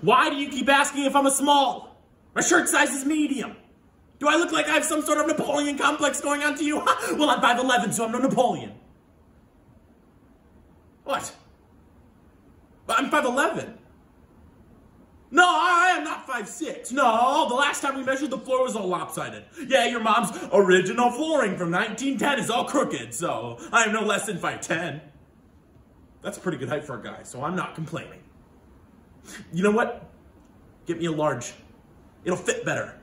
Why do you keep asking if I'm a small? My shirt size is medium. Do I look like I have some sort of Napoleon complex going on to you? well, I'm 5'11", so I'm no Napoleon. What? I'm 5'11". No, I am not 5'6". No, the last time we measured, the floor was all lopsided. Yeah, your mom's original flooring from 1910 is all crooked, so I am no less than 5'10". That's a pretty good height for a guy, so I'm not complaining. You know what? Get me a large. It'll fit better.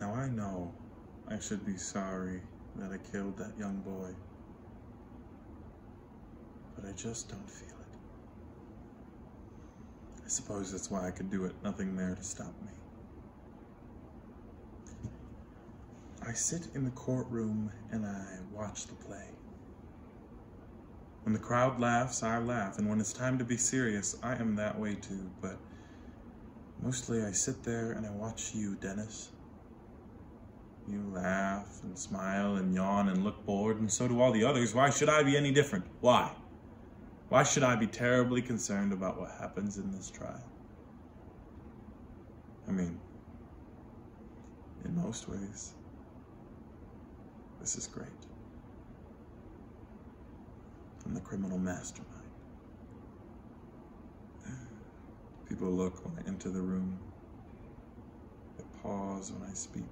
Now I know I should be sorry that I killed that young boy. But I just don't feel it. I suppose that's why I could do it. Nothing there to stop me. I sit in the courtroom and I watch the play. When the crowd laughs, I laugh, and when it's time to be serious, I am that way too, but mostly I sit there and I watch you, Dennis. You laugh and smile and yawn and look bored, and so do all the others. Why should I be any different? Why? Why should I be terribly concerned about what happens in this trial? I mean, in most ways, this is great. I'm the criminal mastermind. People look when I enter the room. They pause when I speak.